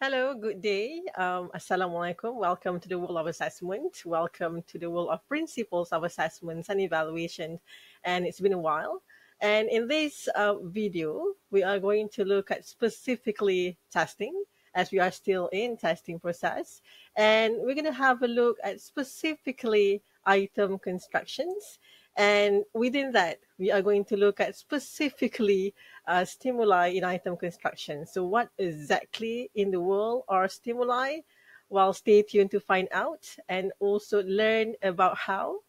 Hello, good day. Um, Assalamualaikum. Welcome to the world of assessment. Welcome to the world of principles of assessments and evaluation. And it's been a while. And in this uh, video, we are going to look at specifically testing as we are still in testing process. And we're going to have a look at specifically item constructions. And within that, we are going to look at specifically uh, stimuli in item construction. So what exactly in the world are stimuli? Well, stay tuned to find out and also learn about how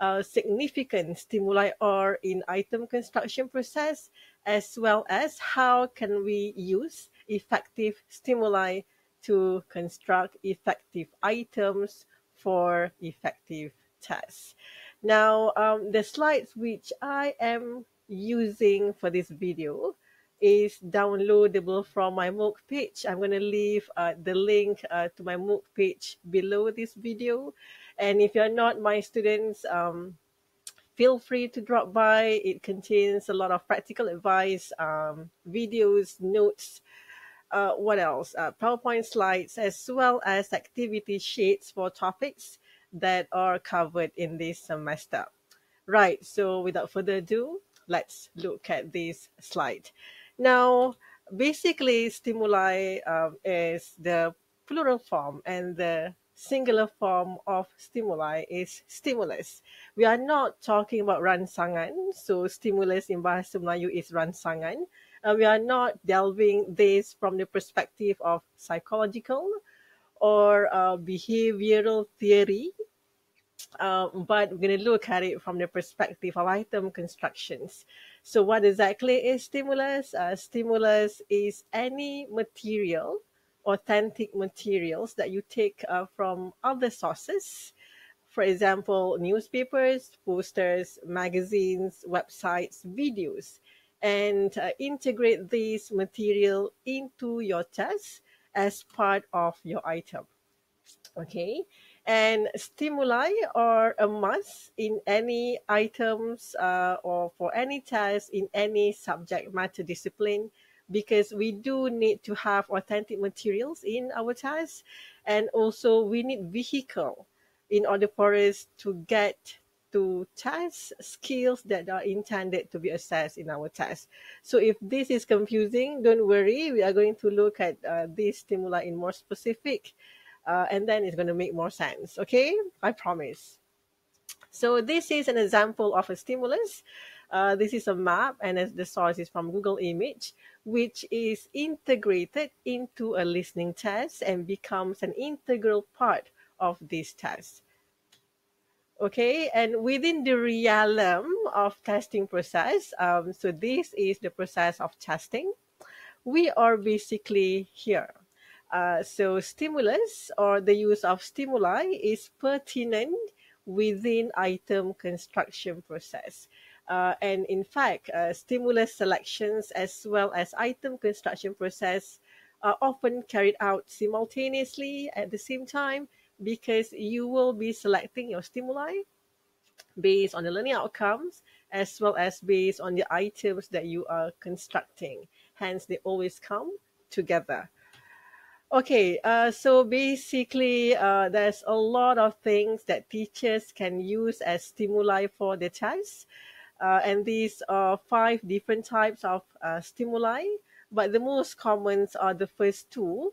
uh, significant stimuli are in item construction process, as well as how can we use effective stimuli to construct effective items for effective tests. Now, um, the slides which I am using for this video is downloadable from my MOOC page. I'm going to leave uh, the link uh, to my MOOC page below this video. And if you're not my students, um, feel free to drop by. It contains a lot of practical advice, um, videos, notes, uh, what else? Uh, PowerPoint slides, as well as activity sheets for topics that are covered in this semester. Right, so without further ado, let's look at this slide. Now, basically, stimuli um, is the plural form and the singular form of stimuli is stimulus. We are not talking about rangsangan, so stimulus in Bahasa Melayu is rangsangan. Uh, we are not delving this from the perspective of psychological or uh, behavioral theory um, but we're going to look at it from the perspective of item constructions. So, what exactly is stimulus? Uh, stimulus is any material, authentic materials that you take uh, from other sources. For example, newspapers, posters, magazines, websites, videos, and uh, integrate this material into your test as part of your item. Okay, and stimuli are a must in any items uh, or for any test in any subject matter discipline because we do need to have authentic materials in our test and also we need vehicle in order for us to get to test skills that are intended to be assessed in our test. So if this is confusing, don't worry. We are going to look at uh, these stimuli in more specific uh, and then it's going to make more sense. Okay, I promise. So this is an example of a stimulus. Uh, this is a map, and as the source is from Google Image, which is integrated into a listening test and becomes an integral part of this test. Okay, and within the realm of testing process, um, so this is the process of testing. We are basically here uh, so stimulus or the use of stimuli is pertinent within item construction process. Uh, and in fact, uh, stimulus selections as well as item construction process are often carried out simultaneously at the same time because you will be selecting your stimuli based on the learning outcomes as well as based on the items that you are constructing. Hence, they always come together. Okay, uh, so basically, uh, there's a lot of things that teachers can use as stimuli for the test. Uh, and these are five different types of uh, stimuli, but the most common are the first two,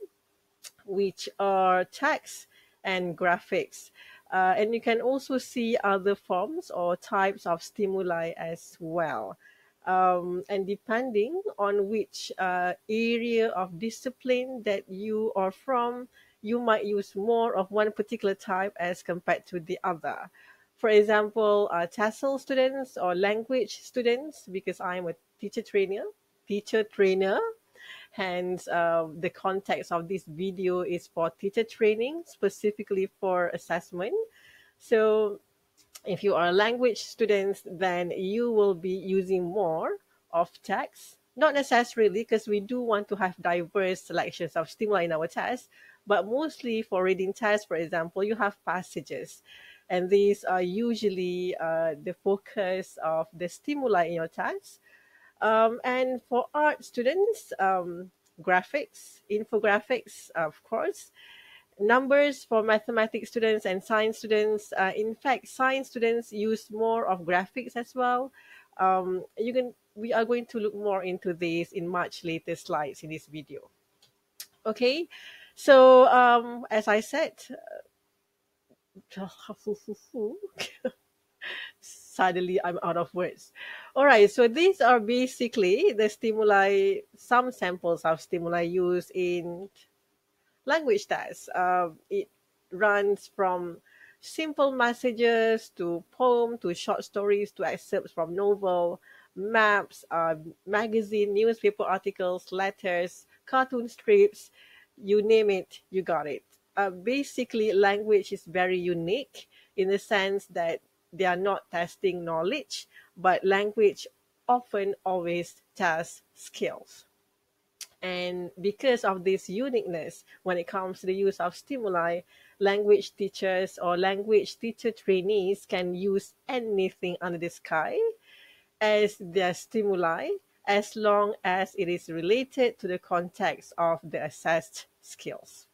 which are text and graphics. Uh, and you can also see other forms or types of stimuli as well um, and depending on which uh, area of discipline that you are from, you might use more of one particular type as compared to the other. For example, uh, TESOL students or language students, because I'm a teacher trainer, teacher trainer, hence uh, the context of this video is for teacher training, specifically for assessment. So if you are language students, then you will be using more of text. Not necessarily because we do want to have diverse selections of stimuli in our test, but mostly for reading tests, for example, you have passages. And these are usually uh, the focus of the stimuli in your test. Um, and for art students, um, graphics, infographics, of course, numbers for mathematics students and science students. Uh, in fact, science students use more of graphics as well. Um, you can. We are going to look more into this in much later slides in this video. Okay, so um, as I said, suddenly I'm out of words. All right, so these are basically the stimuli, some samples of stimuli used in language tests. Uh, it runs from simple messages to poem to short stories to excerpts from novel, maps, uh, magazine, newspaper articles, letters, cartoon strips, you name it, you got it. Uh, basically, language is very unique in the sense that they are not testing knowledge, but language often always tests skills. And because of this uniqueness, when it comes to the use of stimuli, language teachers or language teacher trainees can use anything under the sky as their stimuli as long as it is related to the context of the assessed skills.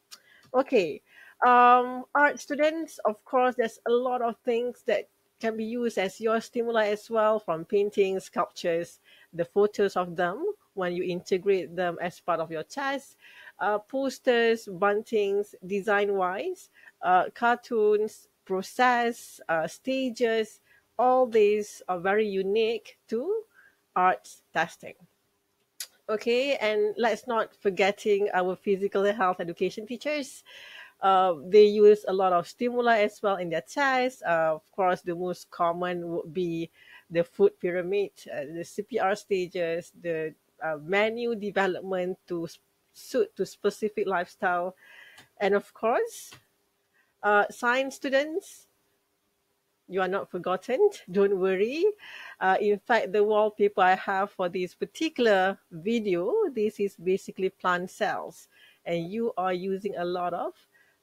Okay, um, art students, of course, there's a lot of things that can be used as your stimuli as well, from paintings, sculptures, the photos of them when you integrate them as part of your test, uh, posters, buntings, design-wise, uh, cartoons, process, uh, stages, all these are very unique to arts testing. Okay, and let's not forgetting our physical health education teachers. Uh, they use a lot of stimuli as well in their tests. Uh, of course, the most common would be the food pyramid, uh, the CPR stages, the uh, menu development to suit to specific lifestyle, and of course, uh, science students you are not forgotten. Don't worry. In fact, the wallpaper I have for this particular video, this is basically plant cells. And you are using a lot of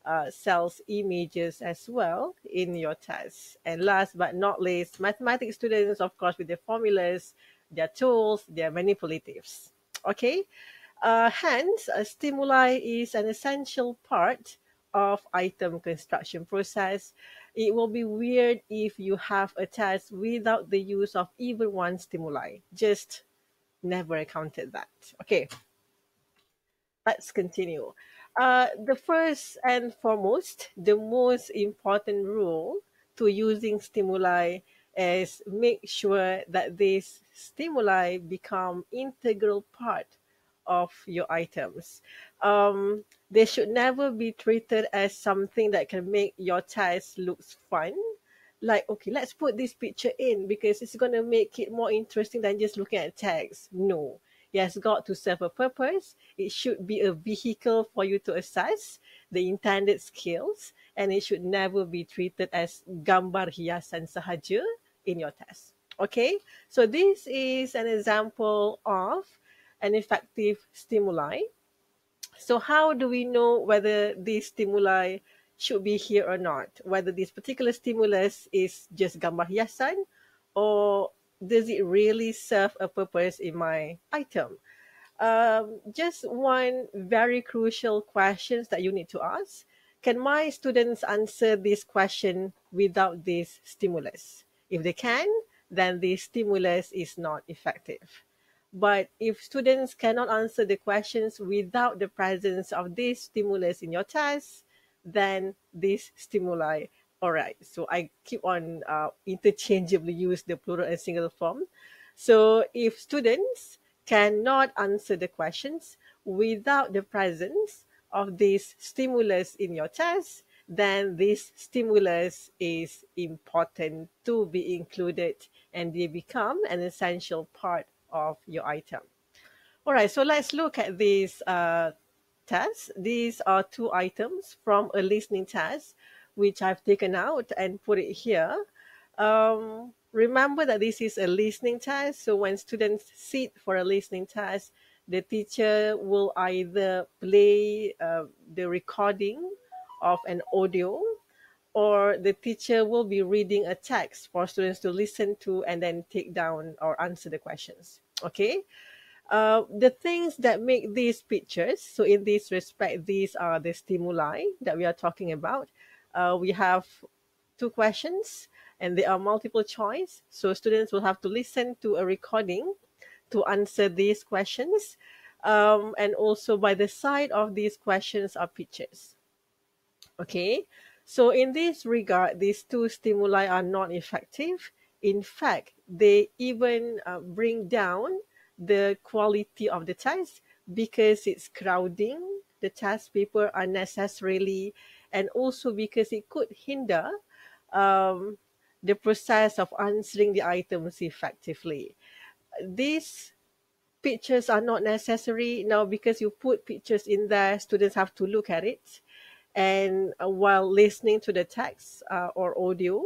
uh, cells images as well in your test. And last but not least, mathematics students, of course, with their formulas, their tools, their manipulatives. Okay? Uh, hence, stimuli is an essential part of item construction process it will be weird if you have a test without the use of even one stimuli. Just never accounted that. Okay, let's continue. Uh, the first and foremost, the most important rule to using stimuli is make sure that these stimuli become integral part of your items. Um, they should never be treated as something that can make your test looks fun. Like, okay, let's put this picture in because it's to make it more interesting than just looking at text. No, it has got to serve a purpose. It should be a vehicle for you to assess the intended skills and it should never be treated as gambar hiasan sahaja in your test. Okay, so this is an example of an effective stimuli. So how do we know whether these stimuli should be here or not? Whether this particular stimulus is just gambar hiasan or does it really serve a purpose in my item? Um, just one very crucial questions that you need to ask. Can my students answer this question without this stimulus? If they can, then the stimulus is not effective. But if students cannot answer the questions without the presence of this stimulus in your test, then this stimuli, all right. So I keep on uh, interchangeably use the plural and singular form. So if students cannot answer the questions without the presence of this stimulus in your test, then this stimulus is important to be included and they become an essential part of your item. All right, so let's look at these uh, tests. These are two items from a listening test, which I've taken out and put it here. Um, remember that this is a listening test. So when students sit for a listening test, the teacher will either play uh, the recording of an audio or the teacher will be reading a text for students to listen to and then take down or answer the questions. Okay. Uh, the things that make these pictures, so in this respect, these are the stimuli that we are talking about. Uh, we have two questions and they are multiple choice. So students will have to listen to a recording to answer these questions. Um, and also by the side of these questions are pictures. Okay, so in this regard, these two stimuli are not effective. In fact, they even uh, bring down the quality of the test because it's crowding the test paper unnecessarily and also because it could hinder um, the process of answering the items effectively. These pictures are not necessary now because you put pictures in there, students have to look at it and uh, while listening to the text uh, or audio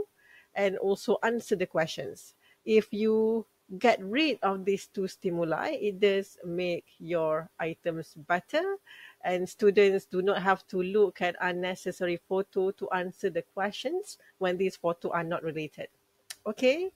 and also answer the questions. If you get rid of these two stimuli, it does make your items better and students do not have to look at unnecessary photo to answer the questions when these photo are not related. Okay.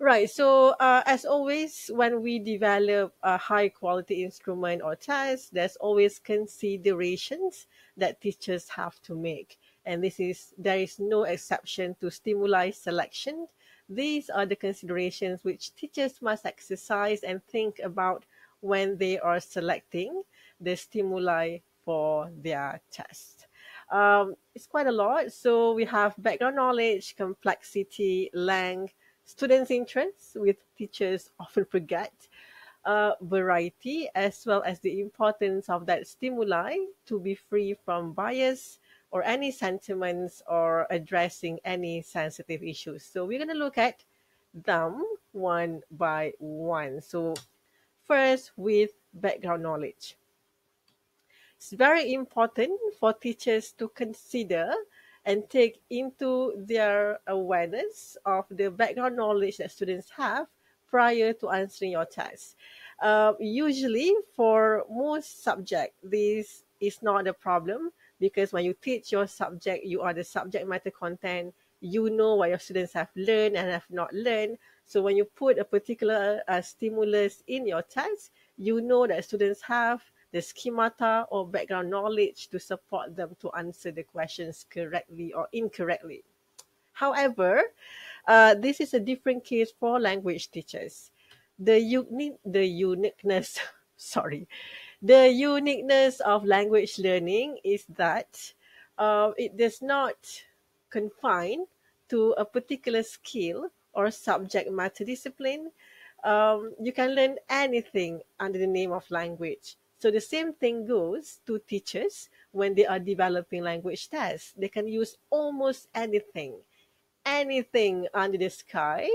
Right. So uh, as always, when we develop a high quality instrument or test, there's always considerations that teachers have to make. And this is there is no exception to stimuli selection. These are the considerations which teachers must exercise and think about when they are selecting the stimuli for their test. Um, it's quite a lot. So we have background knowledge, complexity, length, students' interests, with teachers often forget, uh, variety, as well as the importance of that stimuli to be free from bias or any sentiments or addressing any sensitive issues. So we're going to look at them one by one. So first with background knowledge. It's very important for teachers to consider and take into their awareness of the background knowledge that students have prior to answering your test. Uh, usually, for most subject, this is not a problem because when you teach your subject, you are the subject matter content. You know what your students have learned and have not learned. So when you put a particular uh, stimulus in your test, you know that students have the schemata or background knowledge to support them to answer the questions correctly or incorrectly. However, uh, this is a different case for language teachers. The unique, the uniqueness, sorry, the uniqueness of language learning is that uh, it does not confine to a particular skill or subject matter discipline. Um, you can learn anything under the name of language. So the same thing goes to teachers when they are developing language tests. They can use almost anything, anything under the sky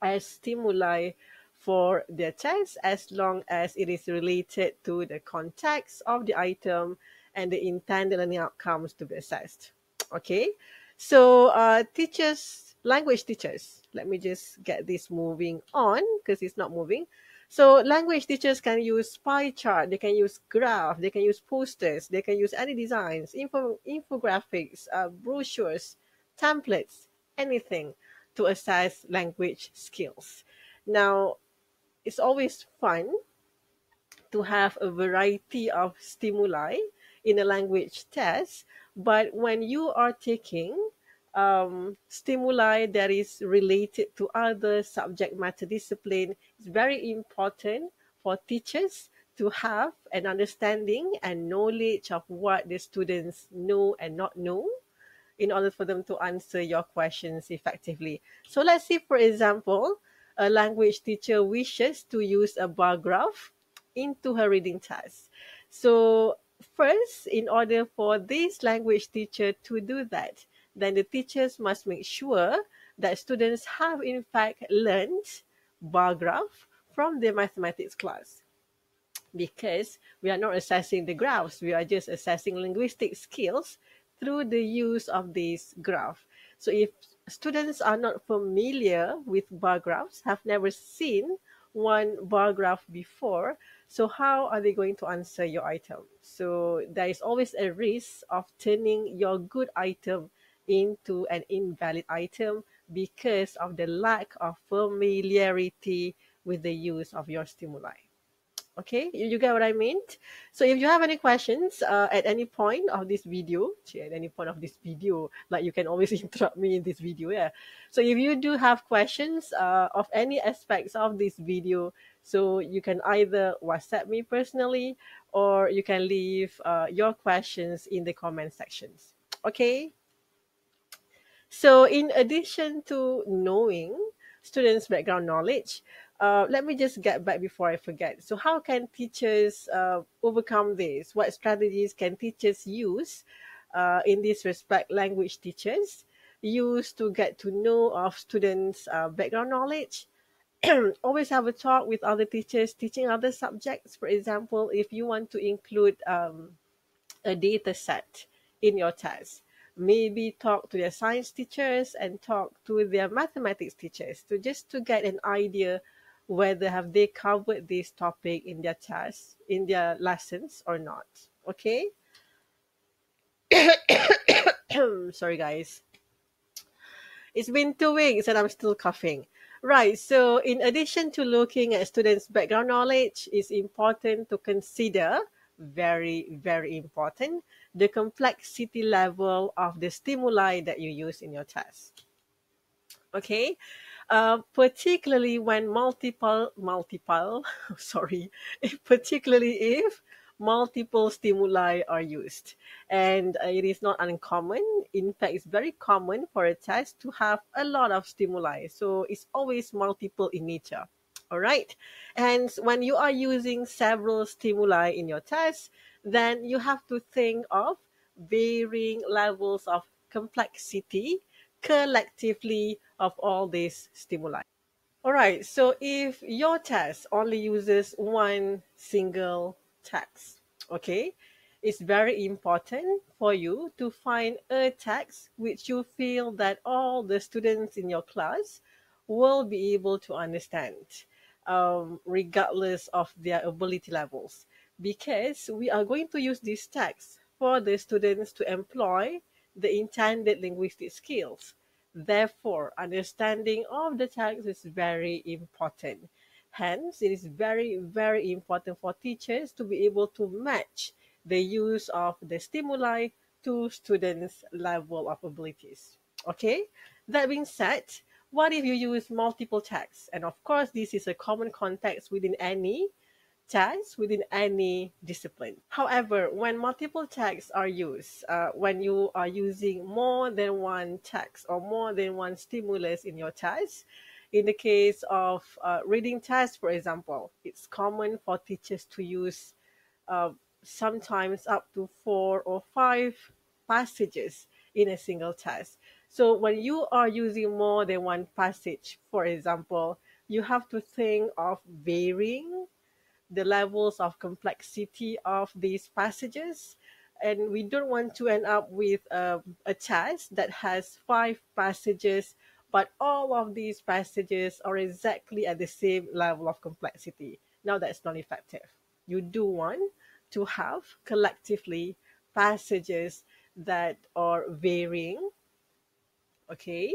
as stimuli for their test as long as it is related to the context of the item and the intended learning outcomes to be assessed. Okay, so uh, teachers, language teachers, let me just get this moving on because it's not moving. So language teachers can use pie chart, they can use graph, they can use posters, they can use any designs, info, infographics, uh, brochures, templates, anything to assess language skills. Now, it's always fun to have a variety of stimuli in a language test, but when you are taking um, stimuli that is related to other subject matter discipline. It's very important for teachers to have an understanding and knowledge of what the students know and not know in order for them to answer your questions effectively. So let's see, for example, a language teacher wishes to use a bar graph into her reading test. So first, in order for this language teacher to do that, then the teachers must make sure that students have in fact learned bar graph from their mathematics class. Because we are not assessing the graphs we are just assessing linguistic skills through the use of this graph. So if students are not familiar with bar graphs have never seen one bar graph before so how are they going to answer your item? So there is always a risk of turning your good item into an invalid item because of the lack of familiarity with the use of your stimuli. Okay, you, you get what I mean? So if you have any questions uh, at any point of this video, at any point of this video, like you can always interrupt me in this video, yeah. So if you do have questions uh, of any aspects of this video, so you can either WhatsApp me personally or you can leave uh, your questions in the comment sections. Okay. So in addition to knowing students' background knowledge, uh, let me just get back before I forget. So, how can teachers uh, overcome this? What strategies can teachers use uh, in this respect? Language teachers use to get to know of students' uh, background knowledge. Always have a talk with other teachers teaching other subjects. For example, if you want to include um, a data set in your test, maybe talk to their science teachers and talk to their mathematics teachers to just to get an idea whether have they covered this topic in their tests, in their lessons or not. Okay? Sorry, guys. It's been two weeks and I'm still coughing. Right, so in addition to looking at students' background knowledge, it's important to consider, very, very important, the complexity level of the stimuli that you use in your test. Okay, uh, particularly when multiple, multiple, sorry, particularly if multiple stimuli are used. And it is not uncommon. In fact, it's very common for a test to have a lot of stimuli. So it's always multiple in nature. All right. And when you are using several stimuli in your test, then you have to think of varying levels of complexity collectively of all these stimuli. All right, so if your test only uses one single text, okay, it's very important for you to find a text which you feel that all the students in your class will be able to understand, um, regardless of their ability levels. Because we are going to use this text for the students to employ the intended linguistic skills. Therefore, understanding of the text is very important. Hence, it is very, very important for teachers to be able to match the use of the stimuli to students' level of abilities. Okay, that being said, what if you use multiple texts? And of course, this is a common context within any tags within any discipline. However, when multiple tags are used, uh, when you are using more than one text or more than one stimulus in your test, in the case of uh, reading tests, for example, it's common for teachers to use uh, sometimes up to four or five passages in a single test. So when you are using more than one passage, for example, you have to think of varying the levels of complexity of these passages. And we don't want to end up with um, a test that has five passages, but all of these passages are exactly at the same level of complexity. Now that's not effective. You do want to have collectively passages that are varying, okay,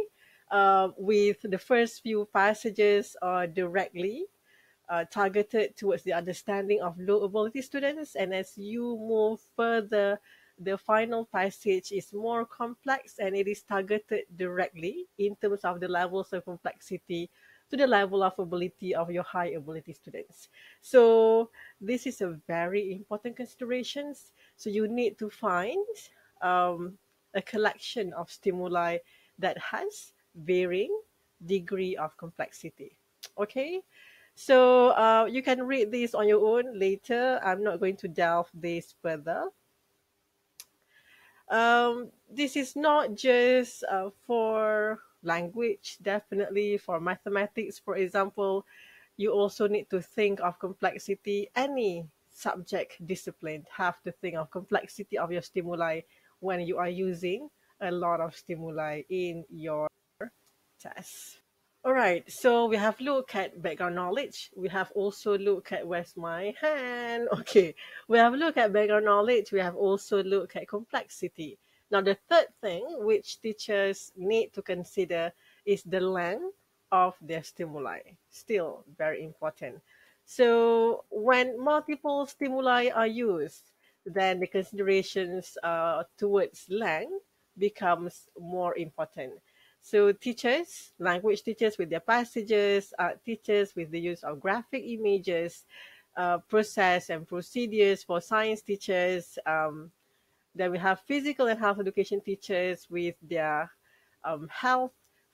uh, with the first few passages are directly uh, targeted towards the understanding of low ability students. And as you move further, the final passage is more complex and it is targeted directly in terms of the levels of complexity to the level of ability of your high ability students. So this is a very important considerations. So you need to find um, a collection of stimuli that has varying degree of complexity. Okay, so uh, you can read this on your own later. I'm not going to delve this further. Um, this is not just uh, for language, definitely for mathematics, for example. You also need to think of complexity. Any subject discipline have to think of complexity of your stimuli when you are using a lot of stimuli in your test. All right, so we have looked at background knowledge. We have also looked at where's my hand. Okay, we have looked at background knowledge. We have also looked at complexity. Now, the third thing which teachers need to consider is the length of their stimuli. Still very important. So when multiple stimuli are used, then the considerations uh, towards length becomes more important. So teachers, language teachers with their passages, art teachers with the use of graphic images, uh, process and procedures for science teachers. Um, then we have physical and health education teachers with their um, health,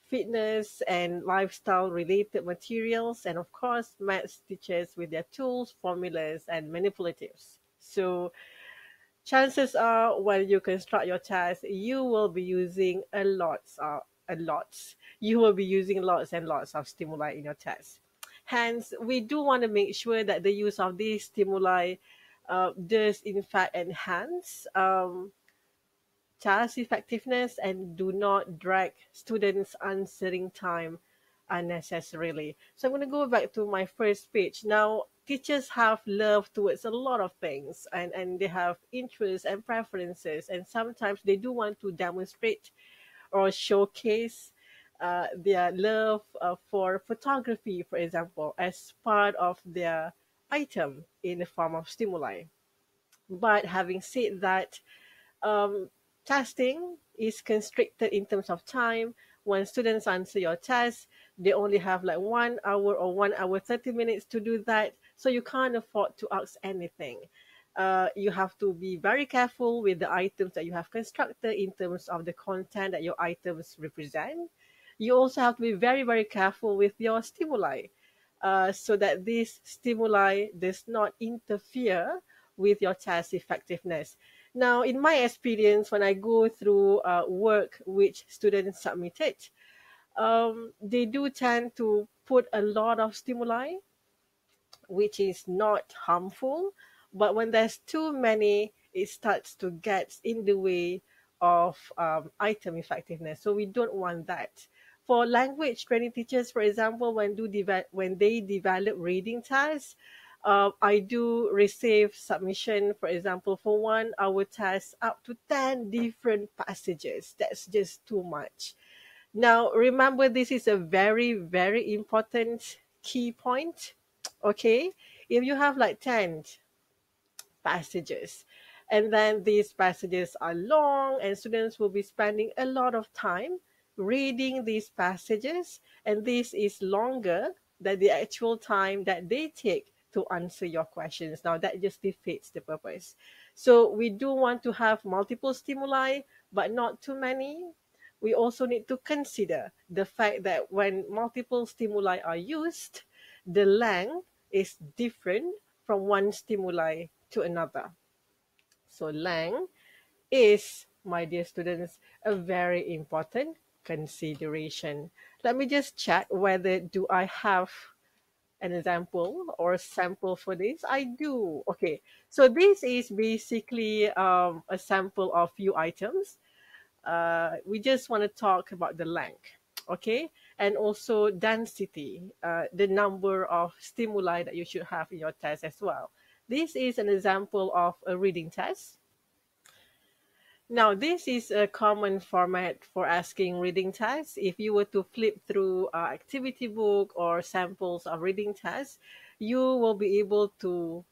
fitness, and lifestyle related materials. And of course, maths teachers with their tools, formulas, and manipulatives. So chances are when you construct your test, you will be using a lot, uh, a lot. You will be using lots and lots of stimuli in your test. Hence, we do want to make sure that the use of these stimuli uh, does in fact enhance um, effectiveness and do not drag students' answering time unnecessarily. So I'm going to go back to my first page. Now, teachers have love towards a lot of things and, and they have interests and preferences and sometimes they do want to demonstrate or showcase uh, their love uh, for photography, for example, as part of their item in the form of stimuli. But having said that, um, testing is constricted in terms of time. When students answer your test, they only have like one hour or one hour 30 minutes to do that. So you can't afford to ask anything. Uh, you have to be very careful with the items that you have constructed in terms of the content that your items represent. You also have to be very, very careful with your stimuli uh, so that this stimuli does not interfere with your test effectiveness. Now, in my experience, when I go through uh, work which students submitted, um, they do tend to put a lot of stimuli, which is not harmful. But when there's too many, it starts to get in the way of um, item effectiveness. So we don't want that for language training teachers, for example, when do develop when they develop reading tasks, uh, I do receive submission, for example, for one hour test up to 10 different passages. That's just too much. Now, remember, this is a very, very important key point. Okay. If you have like 10 passages, and then these passages are long, and students will be spending a lot of time reading these passages, and this is longer than the actual time that they take to answer your questions. Now, that just defeats the purpose. So, we do want to have multiple stimuli, but not too many. We also need to consider the fact that when multiple stimuli are used, the length is different from one stimuli to another. So, length is, my dear students, a very important consideration. Let me just check whether do I have an example or a sample for this. I do. Okay, so this is basically um, a sample of few items. Uh, we just want to talk about the length, okay, and also density, uh, the number of stimuli that you should have in your test as well. This is an example of a reading test. Now, this is a common format for asking reading tests. If you were to flip through uh, activity book or samples of reading tests, you will be able to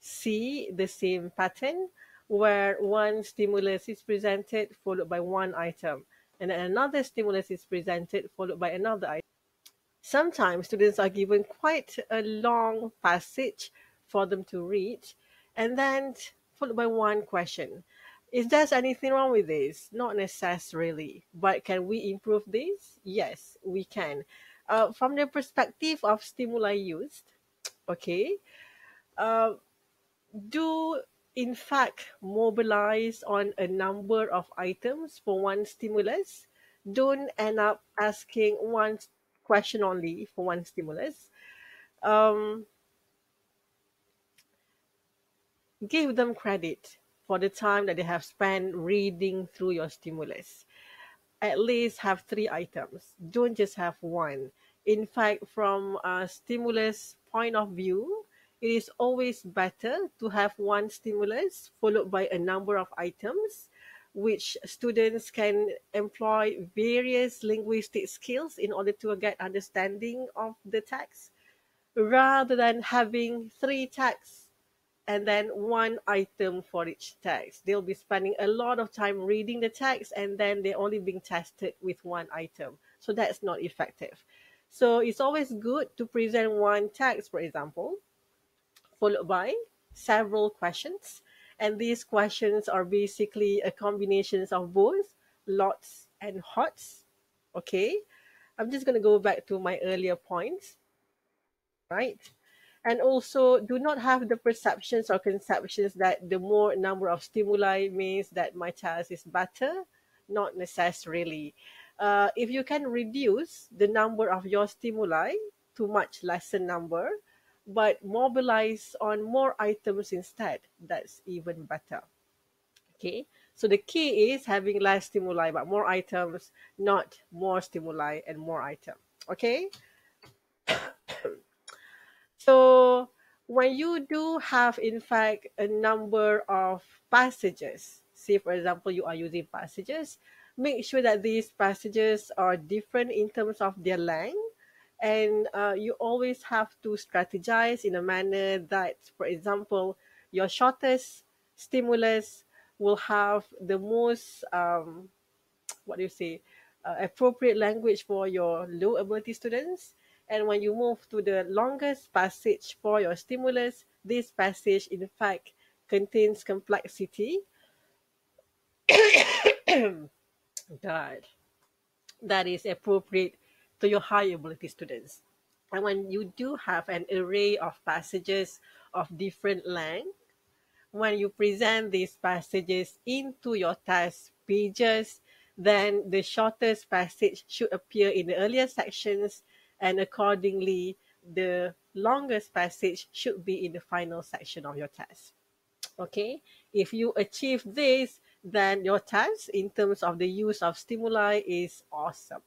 see the same pattern where one stimulus is presented followed by one item and another stimulus is presented followed by another item. Sometimes students are given quite a long passage for them to read and then followed by one question. Is there anything wrong with this? Not necessarily. But can we improve this? Yes, we can. Uh, from the perspective of stimuli used, okay, uh, do in fact mobilize on a number of items for one stimulus. Don't end up asking one question only for one stimulus. Um, give them credit for the time that they have spent reading through your stimulus. At least have three items. Don't just have one. In fact, from a stimulus point of view, it is always better to have one stimulus followed by a number of items which students can employ various linguistic skills in order to get understanding of the text rather than having three texts and then one item for each text. They'll be spending a lot of time reading the text and then they're only being tested with one item. So that's not effective. So it's always good to present one text, for example, followed by several questions. And these questions are basically a combination of both lots and hots. Okay. I'm just going to go back to my earlier points. Right. And also do not have the perceptions or conceptions that the more number of stimuli means that my task is better. Not necessarily. Uh, if you can reduce the number of your stimuli to much lesser number, but mobilize on more items instead, that's even better. Okay, so the key is having less stimuli but more items, not more stimuli and more item Okay, so when you do have in fact a number of passages, say for example you are using passages, make sure that these passages are different in terms of their length. And uh, you always have to strategize in a manner that for example your shortest stimulus will have the most um, what do you say uh, appropriate language for your low ability students and when you move to the longest passage for your stimulus this passage in fact contains complexity God, that is appropriate to your high ability students. And when you do have an array of passages of different length, when you present these passages into your test pages, then the shortest passage should appear in the earlier sections and accordingly the longest passage should be in the final section of your test. Okay, if you achieve this, then your test in terms of the use of stimuli is awesome.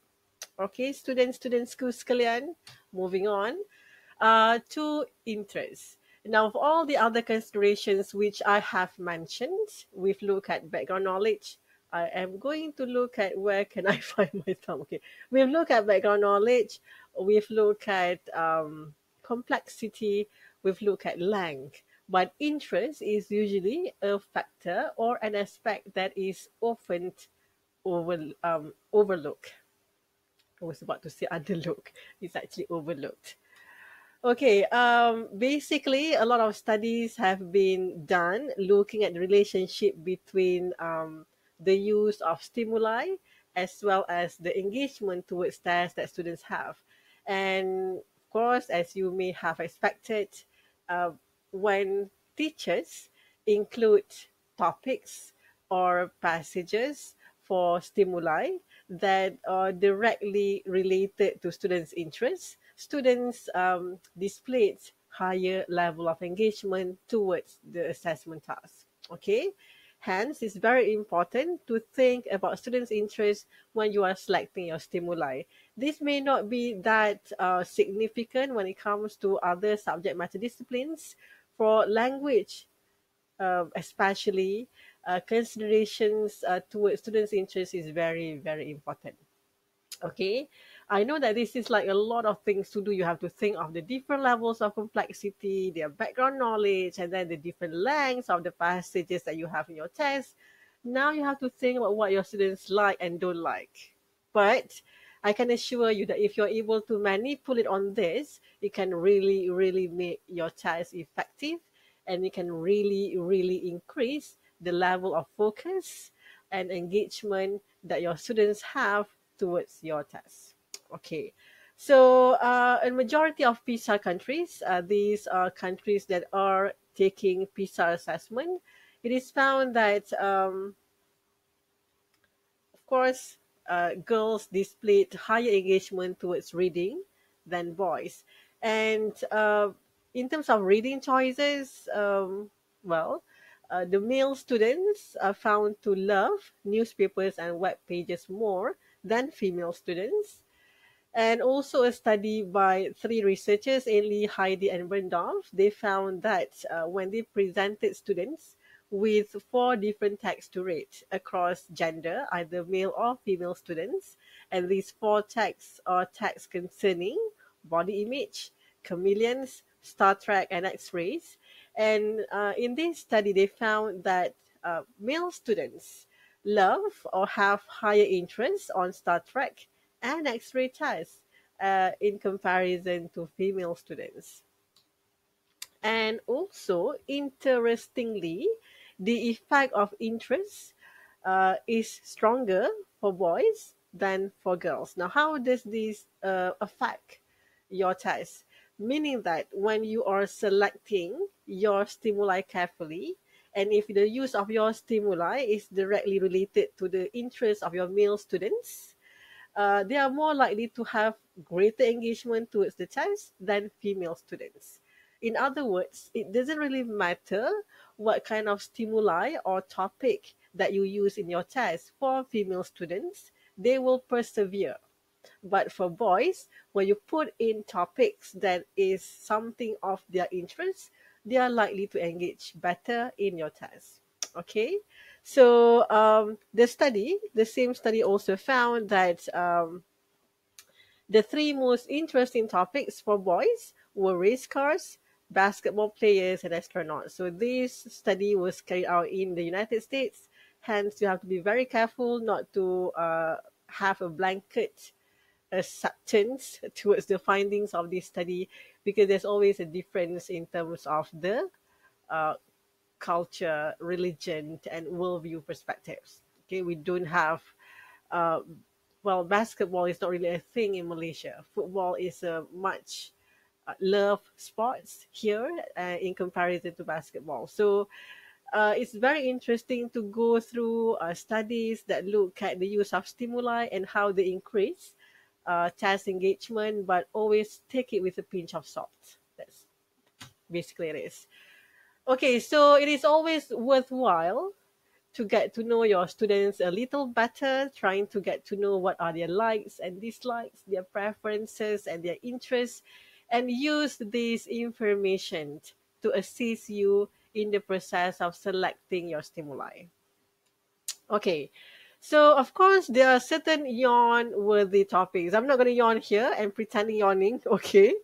Okay, students, students, school sekalian, moving on uh, to interest. Now, of all the other considerations which I have mentioned, we've looked at background knowledge. I am going to look at where can I find my thumb. Okay, we've looked at background knowledge. We've looked at um, complexity. We've looked at length. But interest is usually a factor or an aspect that is often over, um, overlooked. I was about to say underlooked. It's actually overlooked. Okay, um, basically, a lot of studies have been done looking at the relationship between um, the use of stimuli as well as the engagement towards tasks that students have. And of course, as you may have expected, uh, when teachers include topics or passages for stimuli that are directly related to students' interests, students um, displayed higher level of engagement towards the assessment task. Okay, hence it's very important to think about students' interests when you are selecting your stimuli. This may not be that uh, significant when it comes to other subject matter disciplines, for language, uh, especially uh, considerations uh, towards students' interest is very, very important. Okay, I know that this is like a lot of things to do. You have to think of the different levels of complexity, their background knowledge, and then the different lengths of the passages that you have in your test. Now you have to think about what your students like and don't like. But I can assure you that if you're able to manipulate it on this, it can really, really make your test effective and it can really, really increase the level of focus and engagement that your students have towards your test. Okay. So, uh, a majority of PISA countries, uh, these are countries that are taking PISA assessment. It is found that, um, of course, uh, girls displayed higher engagement towards reading than boys. And uh, in terms of reading choices, um, well, uh, the male students are found to love newspapers and web pages more than female students. And also a study by three researchers, Ainley, Hidi, and Randolph. they found that uh, when they presented students with four different texts to read across gender, either male or female students. And these four texts are texts concerning body image, chameleons, Star Trek, and X-rays. And uh, in this study, they found that uh, male students love or have higher interest on Star Trek and X-ray tests uh, in comparison to female students. And also, interestingly, the effect of interest uh, is stronger for boys than for girls. Now, how does this uh, affect your test? Meaning that when you are selecting your stimuli carefully, and if the use of your stimuli is directly related to the interest of your male students, uh, they are more likely to have greater engagement towards the test than female students. In other words, it doesn't really matter what kind of stimuli or topic that you use in your test for female students, they will persevere. But for boys, when you put in topics that is something of their interest, they are likely to engage better in your test. Okay, so um, the study, the same study also found that um, the three most interesting topics for boys were race cars, basketball players, and astronauts. So this study was carried out in the United States. Hence, you have to be very careful not to uh, have a blanket acceptance towards the findings of this study because there's always a difference in terms of the uh, culture, religion, and worldview perspectives. Okay, we don't have, uh, well, basketball is not really a thing in Malaysia. Football is a much uh, loved sports here uh, in comparison to basketball. So uh, it's very interesting to go through uh, studies that look at the use of stimuli and how they increase uh, test engagement, but always take it with a pinch of salt. That's basically it is. Okay, so it is always worthwhile to get to know your students a little better, trying to get to know what are their likes and dislikes, their preferences and their interests, and use this information to assist you in the process of selecting your stimuli. Okay, so of course there are certain yawn-worthy topics. I'm not going to yawn here and pretending yawning. Okay,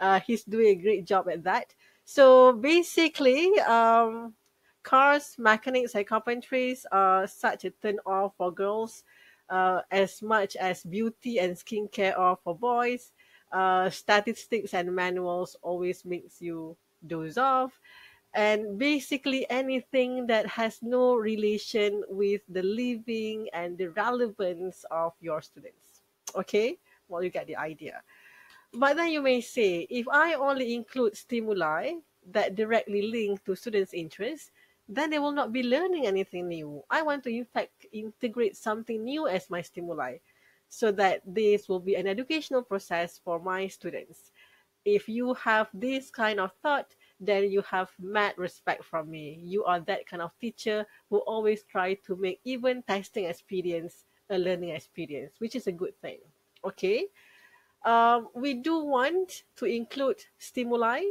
uh, he's doing a great job at that. So basically, um, cars, mechanics, and carpentries are such a turn off for girls, uh, as much as beauty and skincare are for boys. Uh, statistics and manuals always makes you doze off and basically anything that has no relation with the living and the relevance of your students. Okay, well, you get the idea. But then you may say, if I only include stimuli that directly link to students' interests, then they will not be learning anything new. I want to, in fact, integrate something new as my stimuli so that this will be an educational process for my students. If you have this kind of thought, then you have mad respect from me. You are that kind of teacher who always try to make even testing experience a learning experience, which is a good thing. Okay. Um, we do want to include stimuli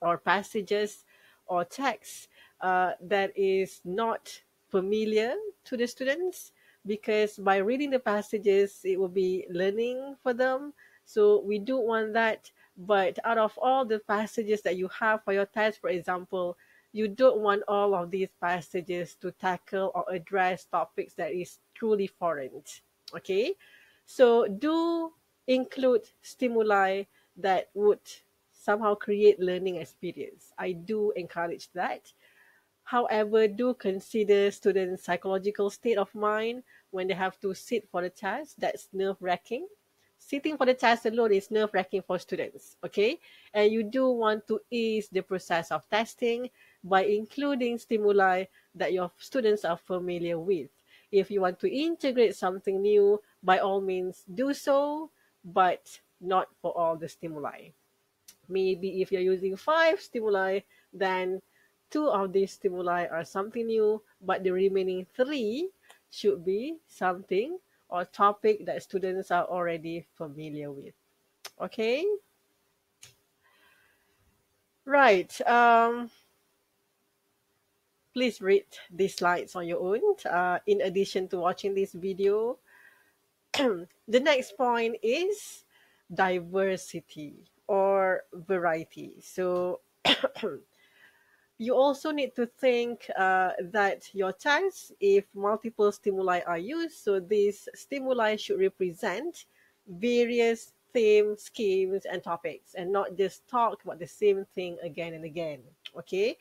or passages or texts uh, that is not familiar to the students because by reading the passages, it will be learning for them. So we do want that but out of all the passages that you have for your test, for example, you don't want all of these passages to tackle or address topics that is truly foreign. Okay, so do include stimuli that would somehow create learning experience. I do encourage that. However, do consider students' psychological state of mind when they have to sit for the test. That's nerve wracking sitting for the test alone is nerve wracking for students, okay? And you do want to ease the process of testing by including stimuli that your students are familiar with. If you want to integrate something new, by all means do so, but not for all the stimuli. Maybe if you're using five stimuli, then two of these stimuli are something new, but the remaining three should be something or topic that students are already familiar with. Okay? Right. Um, please read these slides on your own uh, in addition to watching this video. the next point is diversity or variety. So you also need to think uh, that your task, if multiple stimuli are used, so these stimuli should represent various themes, schemes, and topics, and not just talk about the same thing again and again. Okay.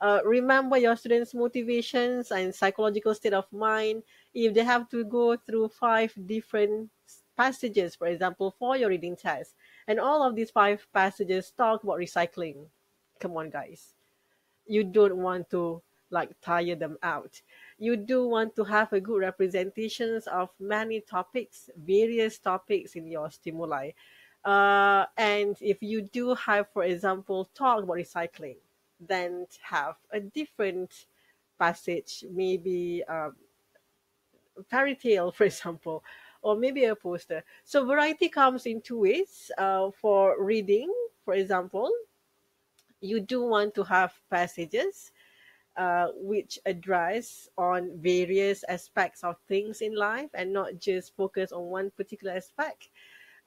Uh, remember your students' motivations and psychological state of mind. If they have to go through five different passages, for example, for your reading test, and all of these five passages talk about recycling, come on, guys you don't want to like tire them out. You do want to have a good representations of many topics, various topics in your stimuli. Uh, and if you do have, for example, talk about recycling, then have a different passage, maybe um, fairy tale, for example, or maybe a poster. So variety comes in two ways. Uh, for reading, for example, you do want to have passages uh, which address on various aspects of things in life and not just focus on one particular aspect.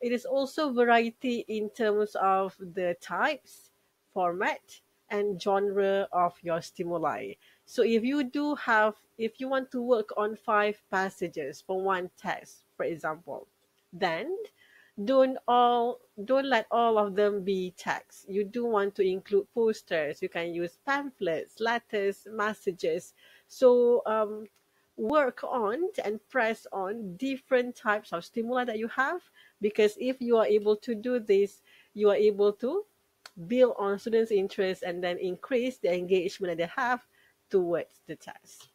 It is also variety in terms of the types, format, and genre of your stimuli. So if you do have, if you want to work on five passages for one text, for example, then don't all don't let all of them be text. You do want to include posters. You can use pamphlets, letters, messages. So um, work on and press on different types of stimuli that you have because if you are able to do this, you are able to build on students' interest and then increase the engagement that they have towards the test.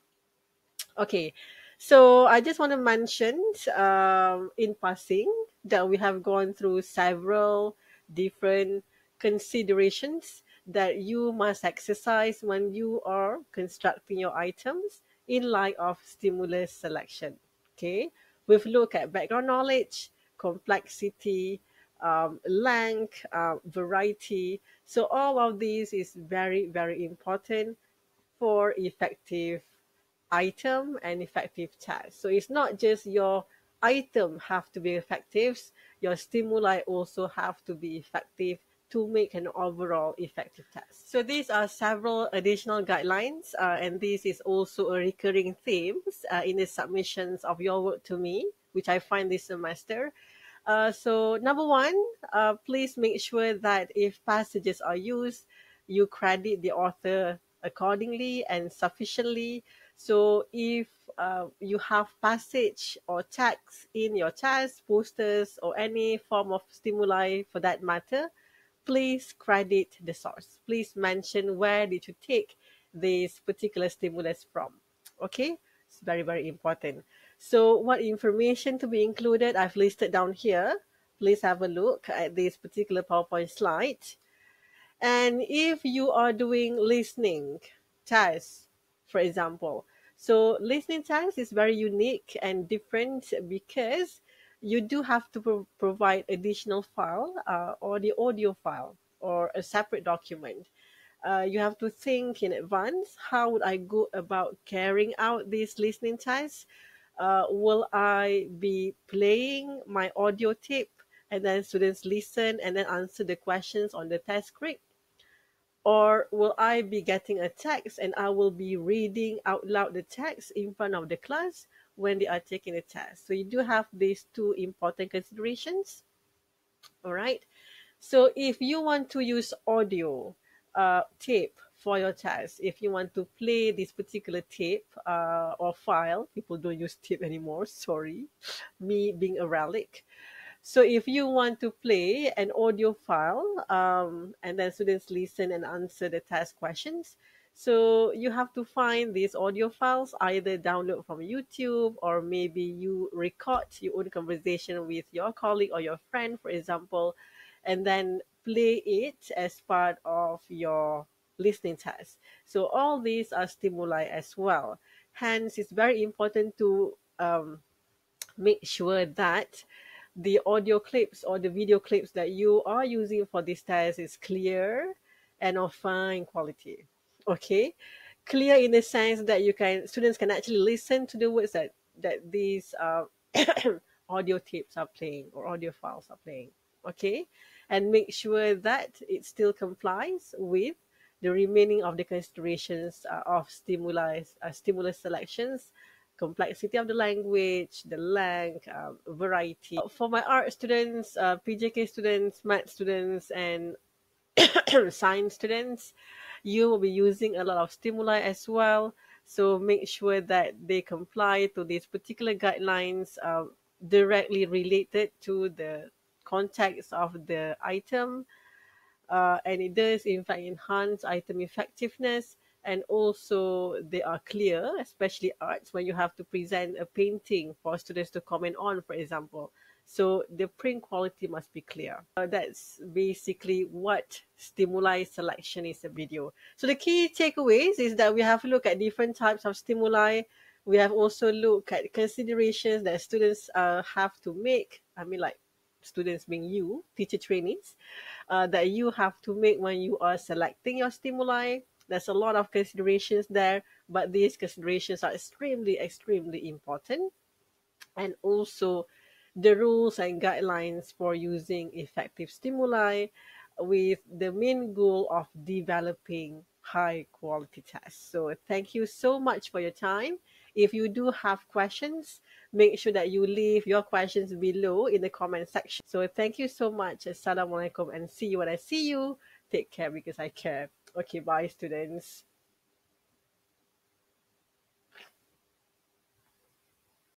Okay, so I just want to mention um, in passing that we have gone through several different considerations that you must exercise when you are constructing your items in light of stimulus selection. Okay, we've looked at background knowledge, complexity, um, length, uh, variety. So all of these is very, very important for effective item and effective test. So it's not just your item have to be effective, your stimuli also have to be effective to make an overall effective test. So these are several additional guidelines uh, and this is also a recurring theme uh, in the submissions of your work to me, which I find this semester. Uh, so number one, uh, please make sure that if passages are used, you credit the author accordingly and sufficiently. So if uh, you have passage or text in your test, posters, or any form of stimuli for that matter, please credit the source. Please mention where did you take this particular stimulus from. Okay, it's very, very important. So what information to be included, I've listed down here. Please have a look at this particular PowerPoint slide. And if you are doing listening tests, for example, so listening test is very unique and different because you do have to pro provide additional file uh, or the audio file or a separate document. Uh, you have to think in advance, how would I go about carrying out these listening test? Uh, will I be playing my audio tape and then students listen and then answer the questions on the test script? Or will I be getting a text and I will be reading out loud the text in front of the class when they are taking the test? So you do have these two important considerations. All right. So if you want to use audio uh, tape for your test, if you want to play this particular tape uh, or file, people don't use tape anymore. Sorry, me being a relic. So if you want to play an audio file um, and then students listen and answer the test questions, so you have to find these audio files, either download from YouTube or maybe you record your own conversation with your colleague or your friend, for example, and then play it as part of your listening test. So all these are stimuli as well. Hence, it's very important to um, make sure that the audio clips or the video clips that you are using for this test is clear and of fine quality. Okay, clear in the sense that you can students can actually listen to the words that that these uh, audio tapes are playing or audio files are playing. Okay, and make sure that it still complies with the remaining of the considerations uh, of stimuli uh, stimulus selections complexity of the language, the length, um, variety. For my art students, uh, PJK students, math students, and science students, you will be using a lot of stimuli as well. So make sure that they comply to these particular guidelines uh, directly related to the context of the item. Uh, and it does in fact enhance item effectiveness and also they are clear, especially arts, when you have to present a painting for students to comment on, for example. So the print quality must be clear. Uh, that's basically what stimuli selection is a video. So the key takeaways is that we have to look at different types of stimuli. We have also looked at considerations that students uh, have to make. I mean, like students being you, teacher trainees, uh, that you have to make when you are selecting your stimuli there's a lot of considerations there, but these considerations are extremely, extremely important. And also the rules and guidelines for using effective stimuli with the main goal of developing high quality tests. So thank you so much for your time. If you do have questions, make sure that you leave your questions below in the comment section. So thank you so much. Assalamualaikum and see you when I see you. Take care because I care. Okay, bye students.